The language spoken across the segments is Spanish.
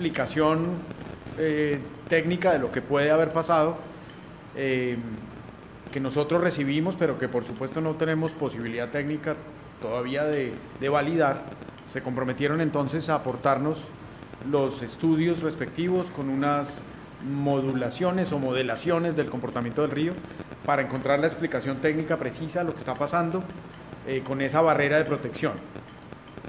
explicación eh, técnica de lo que puede haber pasado, eh, que nosotros recibimos, pero que por supuesto no tenemos posibilidad técnica todavía de, validar. Se comprometieron entonces a aportarnos los estudios respectivos con unas modulaciones o modelaciones del comportamiento del río para encontrar la explicación técnica precisa de lo que está pasando eh, con esa barrera de protección.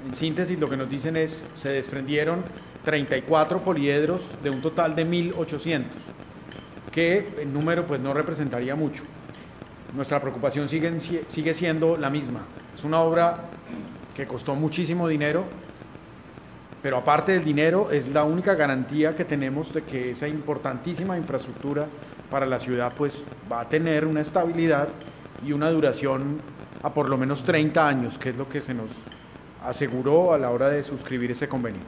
En síntesis, lo que nos dicen es, se desprendieron 34 poliedros de un total de 1.800, que en número pues no representaría mucho. Nuestra preocupación sigue, sigue siendo la misma. Es una obra que costó muchísimo dinero, pero aparte del dinero es la única garantía que tenemos de que esa importantísima infraestructura para la ciudad pues va a tener una estabilidad y una duración a por lo menos 30 años, que es lo que se nos aseguró a la hora de suscribir ese convenio.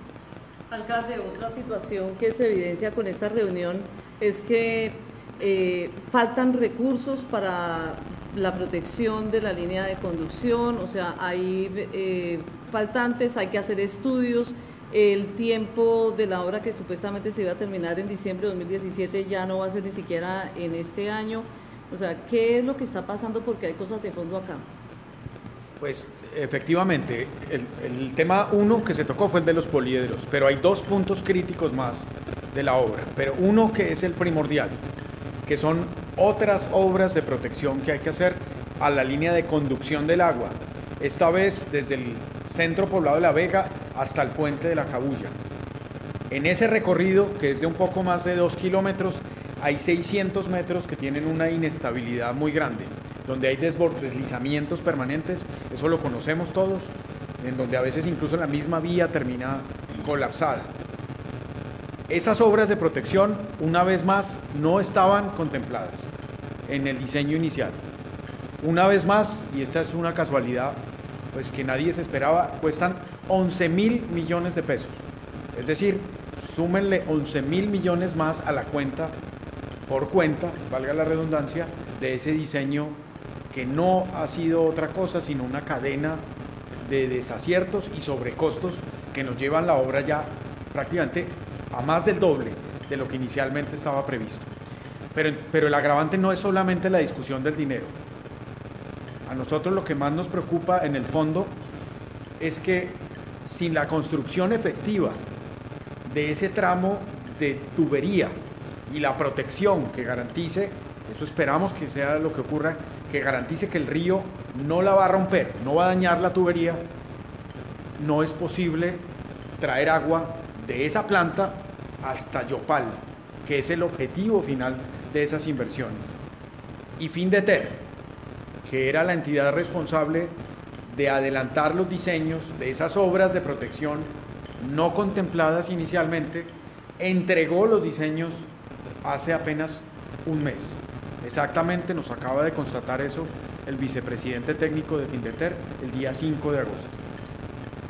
Alcalde, otra situación que se evidencia con esta reunión es que eh, faltan recursos para la protección de la línea de conducción, o sea, hay eh, faltantes, hay que hacer estudios, el tiempo de la obra que supuestamente se iba a terminar en diciembre de 2017 ya no va a ser ni siquiera en este año, o sea, ¿qué es lo que está pasando? Porque hay cosas de fondo acá. Pues efectivamente, el, tema uno que se tocó fue el de los poliedros, pero hay dos puntos críticos más de la obra, pero uno que es el primordial, que son otras obras de protección que hay que hacer a la línea de conducción del agua, esta vez desde el centro poblado de La Vega hasta el puente de la Cabulla. En ese recorrido, que es de un poco más de dos kilómetros, hay 600 metros que tienen una inestabilidad muy grande donde hay deslizamientos permanentes, eso lo conocemos todos, en donde a veces incluso la misma vía termina colapsada. Esas obras de protección, una vez más, no estaban contempladas en el diseño inicial. Una vez más, y esta es una casualidad, pues que nadie se esperaba, cuestan 11 mil millones de pesos. Es decir, súmenle 11 mil millones más a la cuenta, por cuenta, valga la redundancia, de ese diseño que no ha sido otra cosa sino una cadena de desaciertos y sobrecostos que nos llevan la obra ya prácticamente a más del doble de lo que inicialmente estaba previsto. Pero, pero el agravante no es solamente la discusión del dinero. A nosotros lo que más nos preocupa en el fondo es que sin la construcción efectiva de ese tramo de tubería y la protección que garantice, eso esperamos que sea lo que ocurra, que garantice que el río no la va a romper, no va a dañar la tubería, no es posible traer agua de esa planta hasta Yopal, que es el objetivo final de esas inversiones. Y Findeter, que era la entidad responsable de adelantar los diseños de esas obras de protección no contempladas inicialmente, entregó los diseños hace apenas un mes. Exactamente nos acaba de constatar eso el vicepresidente técnico de Findeter el día 5 de agosto.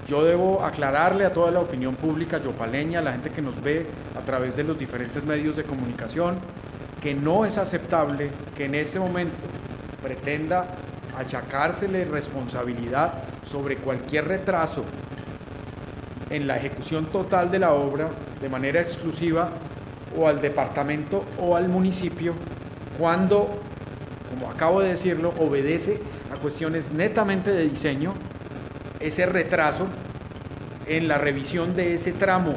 Yo debo aclararle a toda la opinión pública yopaleña, a la gente que nos ve a través de los diferentes medios de comunicación, que no es aceptable que en este momento pretenda achacársele responsabilidad sobre cualquier retraso en la ejecución total de la obra de manera exclusiva o al departamento o al municipio cuando, como acabo de decirlo, obedece a cuestiones netamente de diseño, ese retraso en la revisión de ese tramo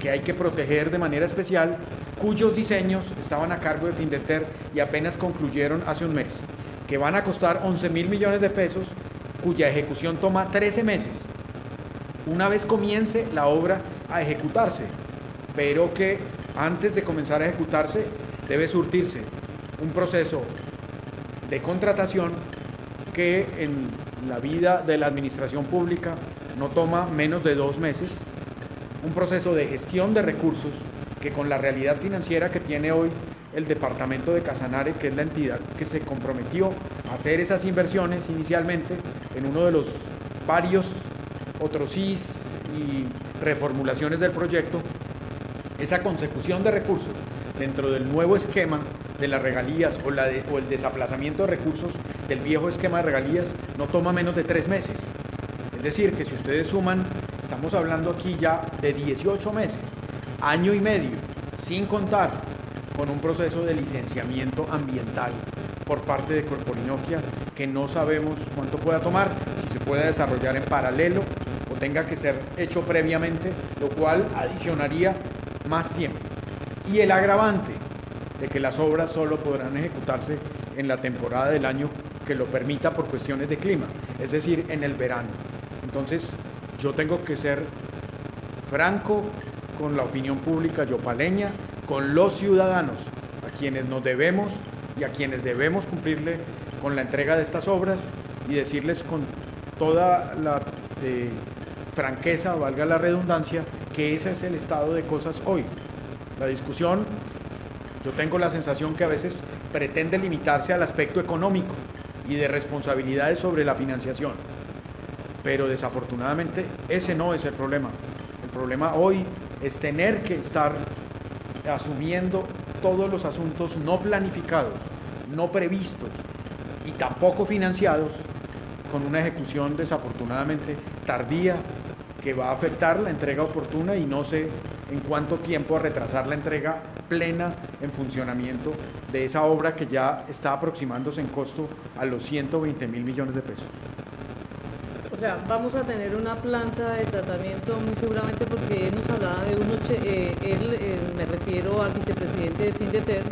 que hay que proteger de manera especial, cuyos diseños estaban a cargo de Findeter y apenas concluyeron hace un mes, que van a costar 11 mil millones de pesos, cuya ejecución toma 13 meses, una vez comience la obra a ejecutarse, pero que antes de comenzar a ejecutarse debe surtirse un proceso de contratación que en la vida de la administración pública no toma menos de dos meses, un proceso de gestión de recursos que con la realidad financiera que tiene hoy el departamento de Casanare, que es la entidad que se comprometió a hacer esas inversiones inicialmente en uno de los varios otros SIS y reformulaciones del proyecto, esa consecución de recursos dentro del nuevo esquema de las regalías o, el desaplazamiento de recursos del viejo esquema de regalías no toma menos de tres meses. Es decir, que si ustedes suman, estamos hablando aquí ya de 18 meses año y medio, sin contar con un proceso de licenciamiento ambiental por parte de Corporinoquia que no sabemos cuánto pueda tomar, si se puede desarrollar en paralelo o tenga que ser hecho previamente, lo cual adicionaría más tiempo. Y el agravante de que las obras solo podrán ejecutarse en la temporada del año que lo permita por cuestiones de clima, es decir, en el verano. Entonces, yo tengo que ser franco con la opinión pública yopaleña, con los ciudadanos, a quienes nos debemos y a quienes debemos cumplirle con la entrega de estas obras y decirles con toda la eh, franqueza, valga la redundancia, que ese es el estado de cosas hoy. La discusión, yo tengo la sensación que a veces pretende limitarse al aspecto económico y de responsabilidades sobre la financiación. Pero desafortunadamente ese no es el problema. El problema hoy es tener que estar asumiendo todos los asuntos no planificados, no previstos y tampoco financiados con una ejecución desafortunadamente tardía que va a afectar la entrega oportuna y no sé en cuánto tiempo a retrasar la entrega plena en funcionamiento de esa obra que ya está aproximándose en costo a los 120 mil millones de pesos. O sea, vamos a tener una planta de tratamiento muy seguramente porque él nos hablaba de un, eh, eh, me refiero al vicepresidente de Findeter,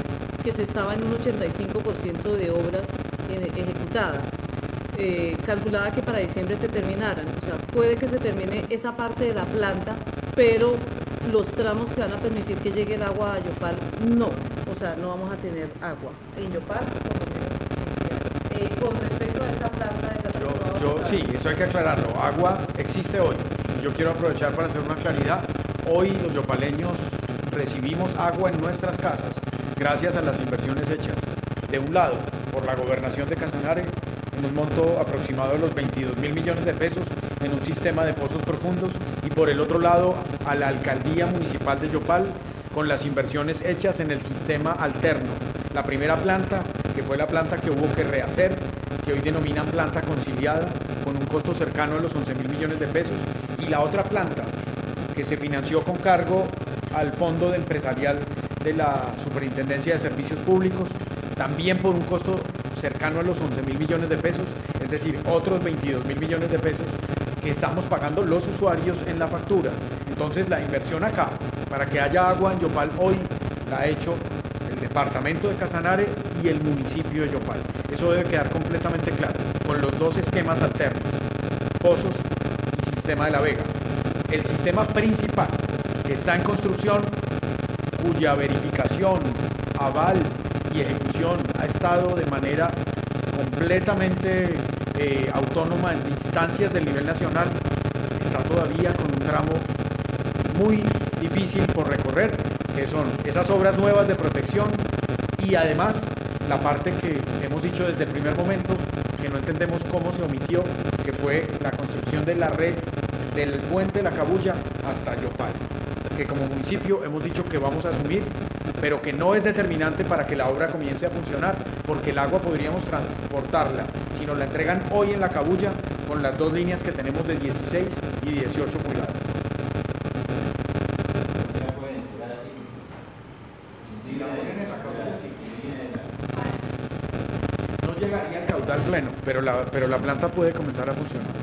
que se estaba en un 85% de obras ejecutadas. Eh, calculaba que para diciembre se terminaran. O sea, puede que se termine esa parte de la planta, pero los tramos que van a permitir que llegue el agua a Yopal, no. O sea, no vamos a tener agua. En Yopal, por lo menos, eh, con respecto a esa planta de yo, yo, Sí, eso hay que aclararlo. Agua existe hoy. Yo quiero aprovechar para hacer una claridad. Hoy los yopaleños recibimos agua en nuestras casas gracias a las inversiones hechas. De un lado, por la gobernación de Casanare, en un monto aproximado de los 22 mil millones de pesos en un sistema de pozos profundos y por el otro lado a la alcaldía municipal de Yopal con las inversiones hechas en el sistema alterno. La primera planta, que fue la planta que hubo que rehacer, que hoy denominan planta conciliada, con un costo cercano a los 11 mil millones de pesos, y la otra planta, que se financió con cargo al fondo de empresarial de la Superintendencia de Servicios Públicos, también por un costo cercano a los 11 mil millones de pesos, es decir, otros 22 mil millones de pesos que estamos pagando los usuarios en la factura. Entonces la inversión acá, para que haya agua en Yopal hoy, la ha hecho el departamento de Casanare y el municipio de Yopal. Eso debe quedar completamente claro, con los dos esquemas alternos, pozos y sistema de la Vega. El sistema principal que está en construcción, cuya verificación, aval y ejecución ha estado de manera completamente eh, autónoma en instancias del nivel nacional, está todavía con un tramo muy difícil por recorrer, que son esas obras nuevas de protección y además la parte que hemos dicho desde el primer momento, que no entendemos cómo se omitió, que fue la construcción de la red del puente La Cabulla hasta Yopal, que como municipio hemos dicho que vamos a asumir pero que no es determinante para que la obra comience a funcionar, porque el agua podríamos transportarla si nos la entregan hoy en la cabulla con las dos líneas que tenemos de 16 y 18 pulgadas. No llegaría al caudal pleno, pero la, pero la planta puede comenzar a funcionar.